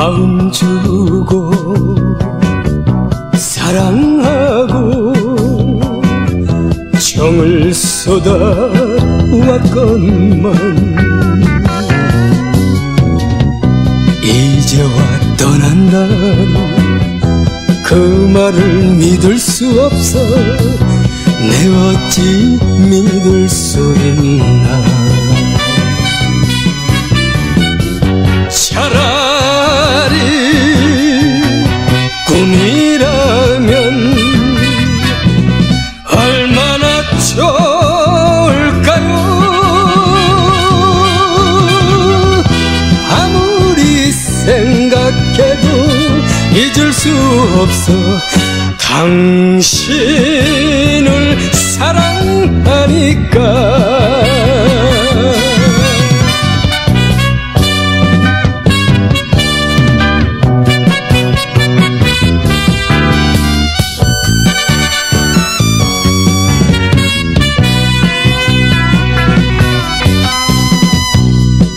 마음 주고 사랑하고 정을 쏟아왔건만 이제와 떠난다는 그 말을 믿을 수 없어 내 어찌 믿을 수 있나 잊을 수 없어. 당신을 사랑하니까.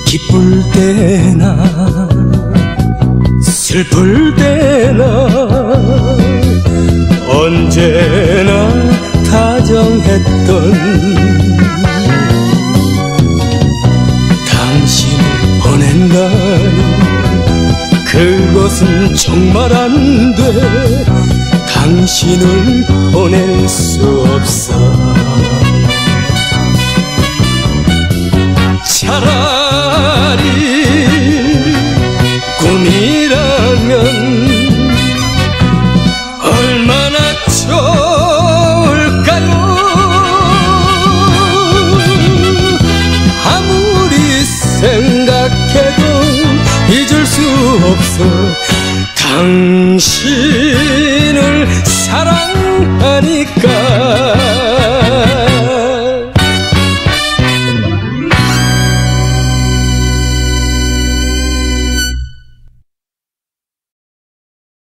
기쁠 때나 슬플 때나 언제나 다정했던 당신을 보낸다니 그것은 정말 안 돼. 당신을 보낼 수 없어 없어. 당신을 사랑하니까